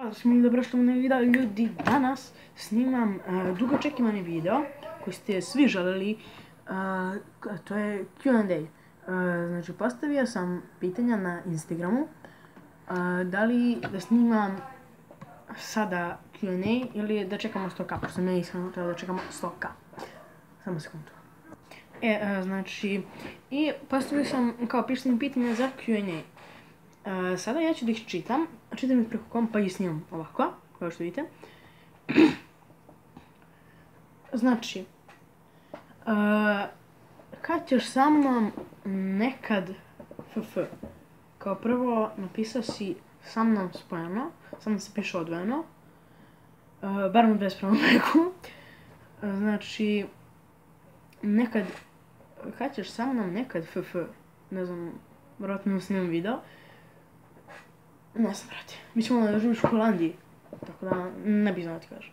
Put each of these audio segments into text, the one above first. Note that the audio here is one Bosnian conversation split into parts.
Hvala mi dobro što mu ne video ljudi. Danas snimam uh, dugo čekivani video koji ste svi želeli. Uh, to je Q&A. Uh, e, znači postavio sam pitanja na Instagramu. Uh, da li da snimam sada Q&A ili da čekamo 100k, pošto sam ja iskreno treba da čekamo 100k. Samo sekundu. E, uh, znači, i postavio sam kao pišljeni pitanja za Q&A. E, sada ja ću da ih čitam, čitam ih preko kompa i snimam ovako, kao što vidite. znači, uh, kad ćeš sa mnom nekad ff, kao prvo napisao si sa mnom spojeno, sa mnom se piše odvojeno, uh, bar u bespravnom veku. Uh, znači, nekad, kad ćeš sa mnom nekad ff, ne znam, vjerojatno snimam video, Ne znam, brate. Mi ćemo da živiš u Holandiji. Tako da, ne bih znao ti kažem.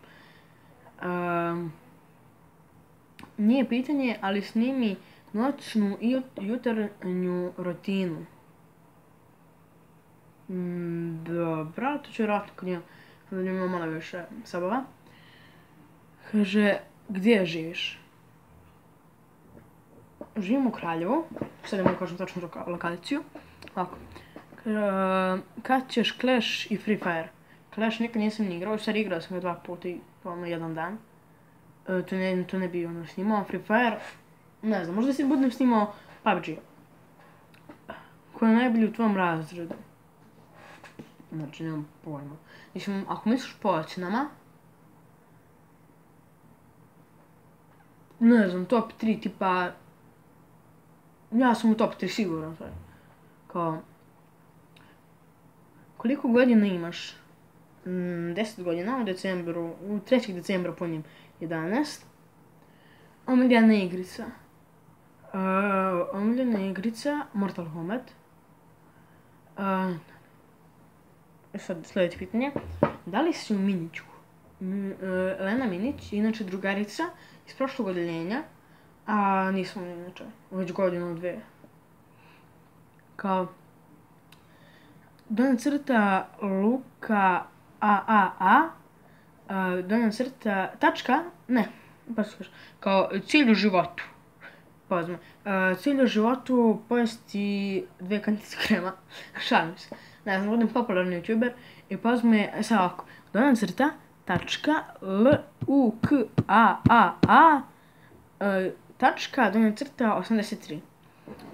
Um, nije pitanje, ali snimi noćnu i jutarnju rutinu. Mm, dobro, to ću vjerojatno kod njega, kada njima malo više sabava. Kaže, gdje živiš? Živim u Kraljevu, sad ne mogu kažem tačnu lokaliciju. Ovako. Uh, kad ćeš Clash i Free Fire? Clash nikad nisam ni igrao, sad igrao sam ga dva puta i ono jedan dan. Uh, to, ne, to ne bi ono snimao. Free Fire, ne znam, možda si budem snimao PUBG. Ko je najbolji u tvom razredu? Znači, nemam pojma. Mislim, ako misliš po ocenama, ne znam, top 3 tipa, ja sam u top 3 siguran, sve. Kao, koliko godina imaš? Mm, 10 godina, u decembru, u 3. decembra punim 11. Omiljena igrica. Uh, omiljena igrica, Mortal Kombat. Uh, sad sljedeće pitanje. Da li si u Miniću? M, uh, Lena Minić, inače drugarica iz prošlog odeljenja, a nismo inače, već godinu, dve. Kao, donja crta Luka AAA, a donja crta tačka, ne, pa se kaže, kao cilj u životu. Pozme, cilj u životu pojesti dve kantice krema, šalim se. Ne znam, budem popularni youtuber i pozme, e, sad ovako, donja crta, tačka, L, U, K, A, A, A, uh, tačka, donja crta, 83.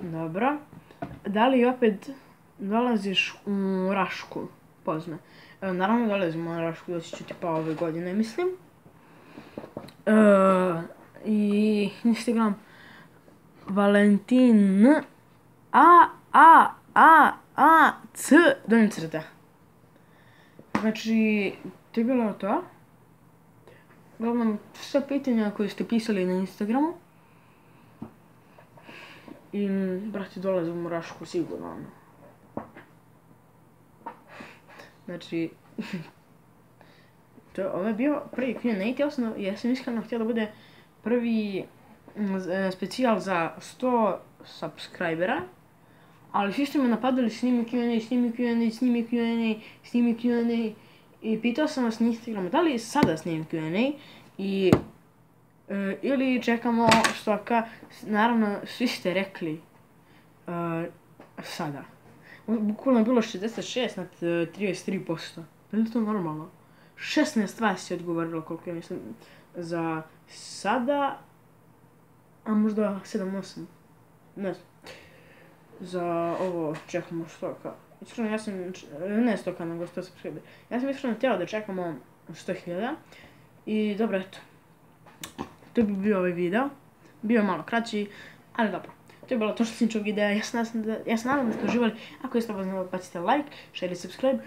Dobro. Da li opet dolaziš u Rašku, pozme. E, naravno dolazimo u Rašku, doći ću tipa ove godine, mislim. E, I Instagram Valentin A, A, A, A, C, donjem crta. Znači, to je bilo to. Uglavnom, sve pitanja koje ste pisali na Instagramu. I, brati, dolazim u Rašku, sigurno. Ono. Znači, to, ovo je bio prvi Q&A, htio ja sam iskreno htio da bude prvi mm, e, specijal za 100 subscribera, ali svi ste me napadali snimi Q&A, snimi Q&A, snimi Q&A, snimi Q&A, i pitao sam vas na Instagramu, da li sada snimim Q&A, i e, ili čekamo što ka, naravno, svi ste rekli uh, sada. Bukvalno je bilo 66 na 33%. Je li to normalno? 16 vas je odgovorilo koliko je mislim za sada, a možda 7-8. Ne znam. Za ovo čekamo stoka. Iskreno ja sam, ne stoka, nego 100 subscribe. Ja sam iskreno htjela da čekamo 100.000. I dobro, eto. To bi bio ovaj video. Bio malo kraći, ali dobro. To je bilo to što sam čuo videa. Ja se nadam da ste uživali. Ako jeste, vas bacite pa like, share i subscribe.